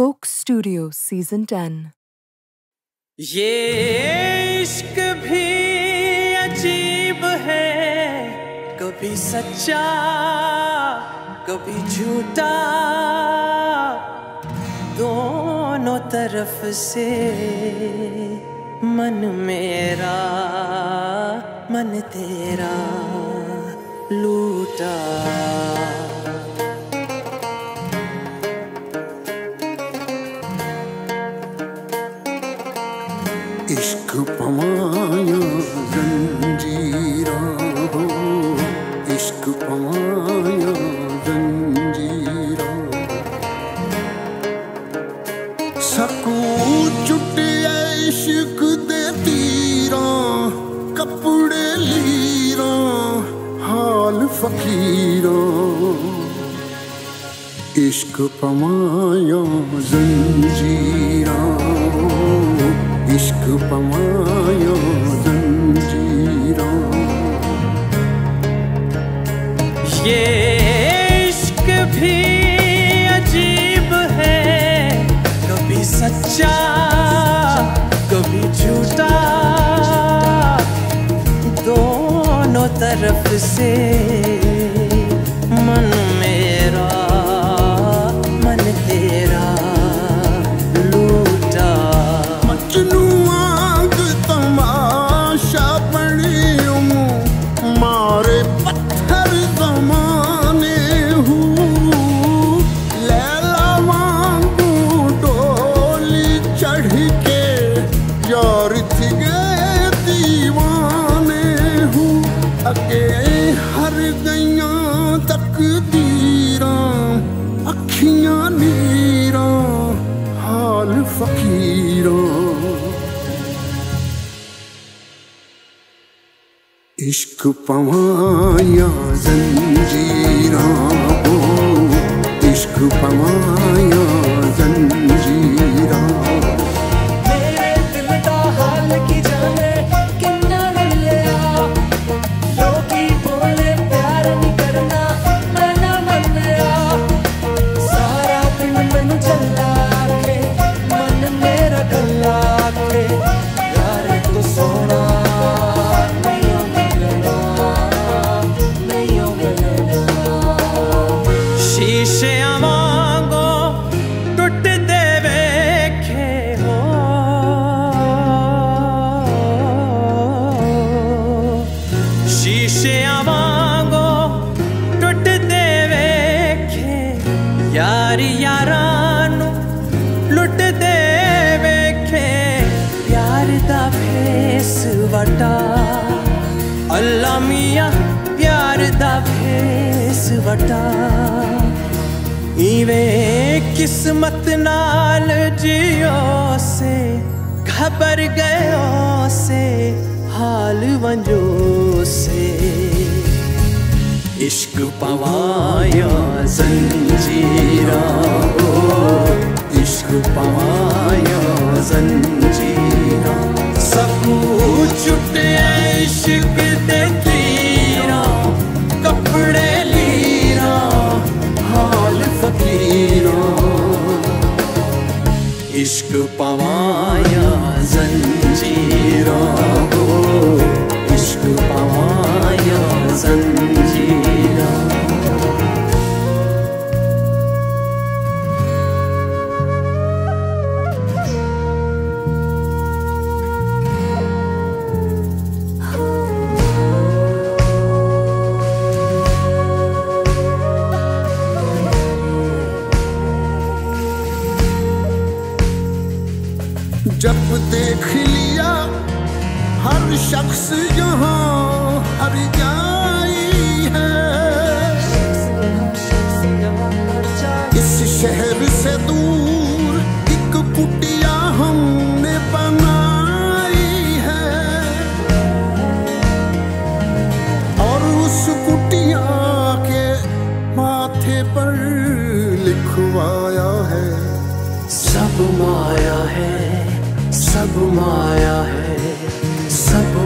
Coke Studio Season 10. ये इश्क भी अजीब है। कभी सच्चा, कभी झूठा। दोनों तरफ़ से मन मेरा, मन तेरा लूटा। फकीरा इश्क पमाया जंजीरा इश्क पमाया जंजीरा। ये इश्क भी अजीब है कभी सच्चा तरफ़ से। इश्क पवाया ਵਟਾ ਅੱਲਾ ਮੀਆਂ ਪਿਆਰ ਦਾ ਭੇਸ ਵਟਾ इवे किस्मत नाल जियो से घबर गयो से हाल वंजो से इश्क पवाया जंजीरा इश्क पवाया इश्क पवाया जंजीरा शख्स यहाँ हर जाई है। इस शहर से दूर एक कुटिया हमने बनाई है। और उस कुटिया के माथे पर लिखवाया है। सब माया है, सब माया है, सब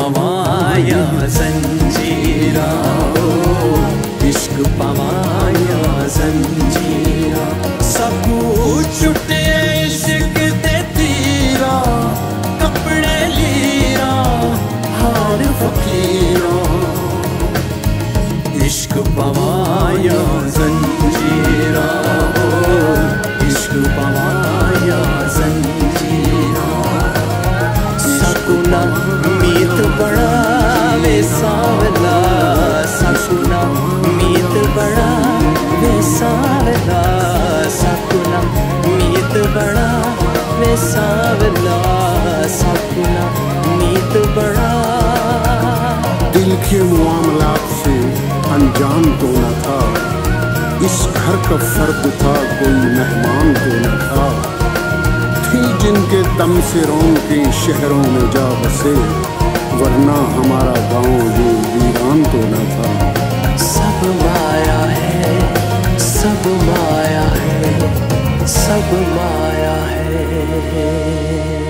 पवाया जंजीरा, इश्क पवाया जंजीरा। सब छुटे इश्क दे तीरा, कपड़े लीरा, हार फकीरा। इश्क पवाया सावला सकुना मीत बड़ा। दिल के मामलात से अनजान तो न था। इस घर का फर्द था कोई मेहमान तो न था। थी जिनके दम से के शहरों में जा बसे वरना हमारा गाँव ये वीरान तो न था। सब माया है सब माया है सब माया है